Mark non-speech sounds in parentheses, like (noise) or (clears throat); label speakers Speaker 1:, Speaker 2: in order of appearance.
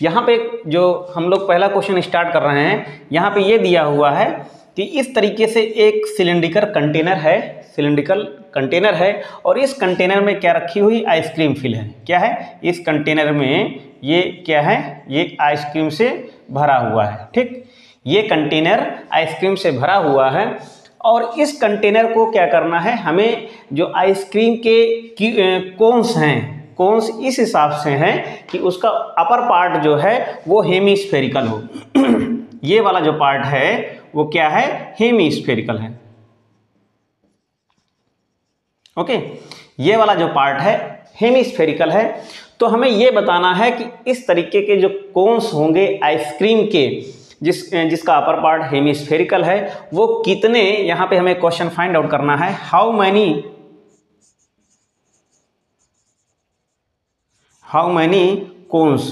Speaker 1: यहाँ पे जो हम लोग पहला क्वेश्चन स्टार्ट कर रहे हैं, यहाँ पे ये दिया हुआ है कि इस तरीके से एक सिलेंड्रिकल कंटेनर है सिलेंड्रिकल कंटेनर है और इस कंटेनर में क्या रखी हुई आइसक्रीम फिल है। क्या है? इस कंटेनर में ये क्या है? ये आइसक्रीम से भरा हुआ है, ठीक? ये कंटेनर आइसक्रीम से भरा हुआ है और इस कंटेनर को क्या करना है? हमें जो आइसक्रीम के कोन्स हैं कोन्स इस हिसाब से हैं कि उसका अपर पार्ट जो है, वो हेमिस्फेरिकल हो। (clears throat) ये वाला जो पार्ट है, वो क्या है? हेमिस्फेरिकल है। ओके ये वाला जो पार्ट है हेमिस्फेरिकल है। तो हमें ये बताना है कि इस तरीके के जो कोन्स होंगे आइसक्रीम के, जिस जिसका अपर पार्ट हेमिस्फेरिकल है, वो कितने यहाँ पे हमें क्वेश्चन फाइंड आउट करना है। How many how many cones